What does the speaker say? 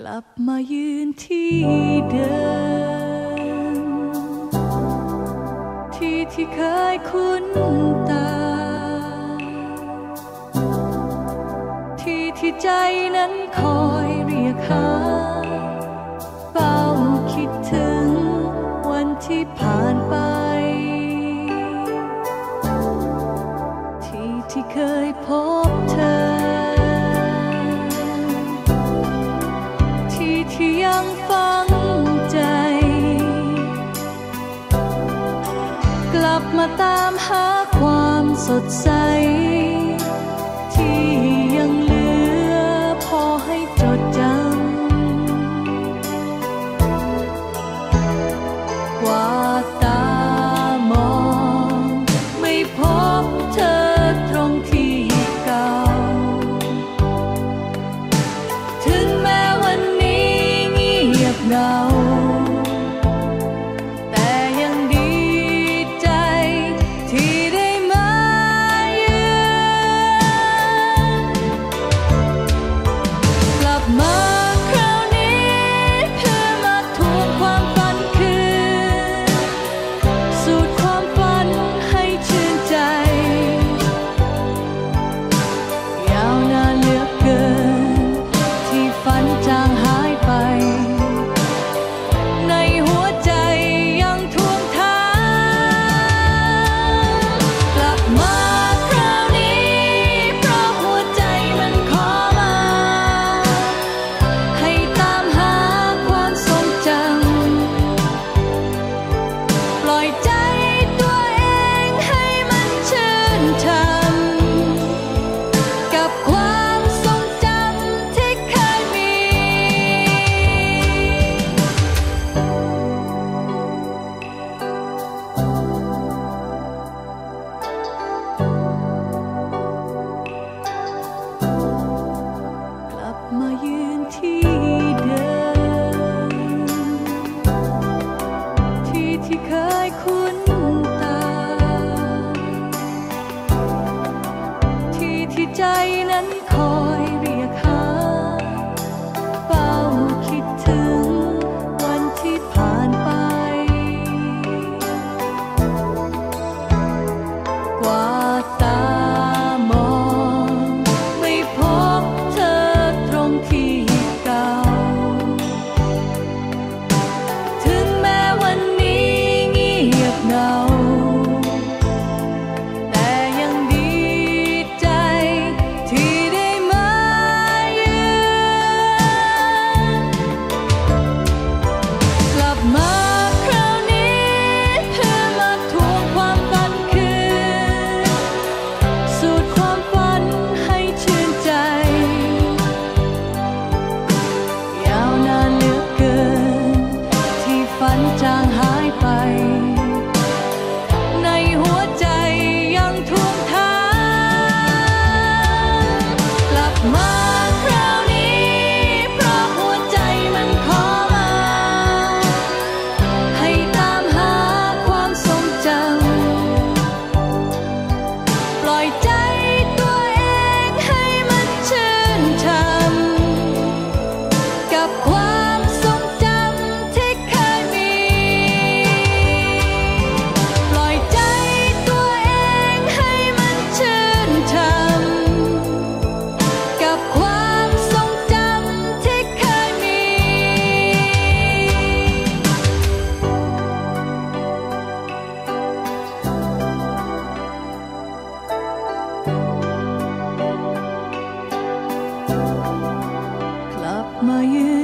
กลับมายืนที่เดิม ที่ที่เคยคุ้นตา ที่ที่ใจนั้นคอยเรียกหาเฝ้าคิดถึงวันที่ผ่านไป ที่ที่เคยพบเธอ ตามหาความสดใส 听。來。Clap my. in.